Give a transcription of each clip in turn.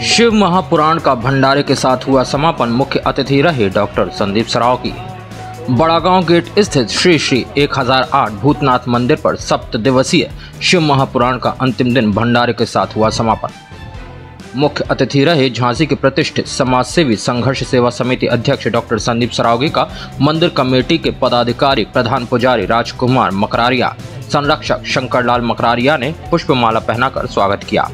शिव महापुराण का भंडारे के साथ हुआ समापन मुख्य अतिथि रहे डॉक्टर संदीप सराव की। बड़ागांव गेट स्थित श्री श्री 1008 भूतनाथ मंदिर पर सप्त दिवसीय शिव महापुराण का अंतिम दिन भंडारे के साथ हुआ समापन। मुख्य अतिथि रहे झांसी के प्रतिष्ठित समाज सेवी संघर्ष सेवा समिति अध्यक्ष डॉक्टर संदीप सरावगी का मंदिर कमेटी के पदाधिकारी प्रधान पुजारी राजकुमार मकरारिया, संरक्षक शंकरलाल मकरारिया ने पुष्पमाला पहनाकर स्वागत किया।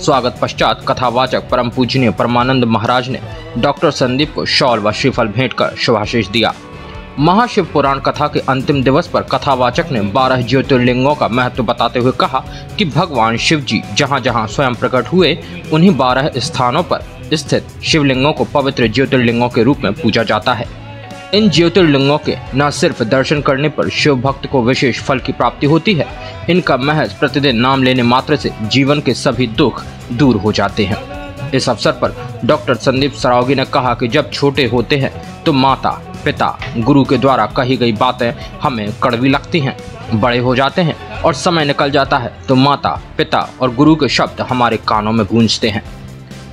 स्वागत पश्चात कथावाचक परम पूजनीय परमानंद महाराज ने डॉक्टर संदीप को शॉल व श्रीफल भेंट कर शुभाशीष दिया। महाशिव पुराण कथा के अंतिम दिवस पर कथावाचक ने बारह ज्योतिर्लिंगों का महत्व बताते हुए कहा कि भगवान शिव जी जहाँ जहाँ स्वयं प्रकट हुए, उन्हीं बारह स्थानों पर स्थित शिवलिंगों को पवित्र ज्योतिर्लिंगों के रूप में पूजा जाता है। इन ज्योतिर्लिंगों के न सिर्फ़ दर्शन करने पर शिव भक्त को विशेष फल की प्राप्ति होती है, इनका महज प्रतिदिन नाम लेने मात्र से जीवन के सभी दुख दूर हो जाते हैं। इस अवसर पर डॉक्टर संदीप सरावगी ने कहा कि जब छोटे होते हैं तो माता, पिता, गुरु के द्वारा कही गई बातें हमें कड़वी लगती हैं। बड़े हो जाते हैं और समय निकल जाता है तो माता, पिता और गुरु के शब्द हमारे कानों में गूंजते हैं।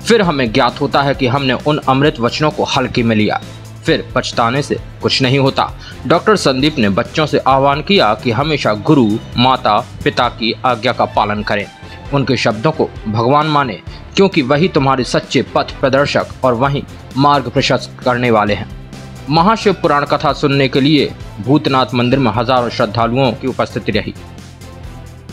फिर हमें ज्ञात होता है कि हमने उन अमृत वचनों को हल्के में लिया। फिर पछताने से कुछ नहीं होता। डॉक्टर संदीप ने बच्चों से आह्वान किया कि हमेशा गुरु, माता, पिता की आज्ञा का पालन करें। उनके शब्दों को भगवान माने, क्योंकि वही तुम्हारे सच्चे पथ प्रदर्शक और वही मार्ग प्रशस्त करने वाले हैं। महाशिव पुराण कथा सुनने के लिए भूतनाथ मंदिर में हज़ारों श्रद्धालुओं की उपस्थिति रही।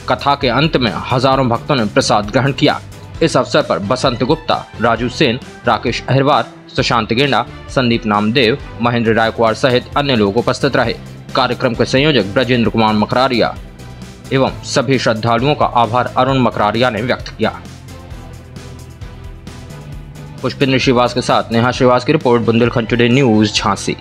कथा के अंत में हज़ारों भक्तों ने प्रसाद ग्रहण किया। इस अवसर पर बसंत गुप्ता, राजू सेन, राकेश अहिरवार सुशांत गेंडा, संदीप नामदेव, महेंद्र रायकवाड़ सहित अन्य लोग उपस्थित रहे। कार्यक्रम के संयोजक ब्रजेंद्र कुमार मकरारिया एवं सभी श्रद्धालुओं का आभार अरुण मकरारिया ने व्यक्त किया। पुष्पेंद्र श्रीवास के साथ नेहा श्रीवास की report, Bundelkhand today news Jhansi.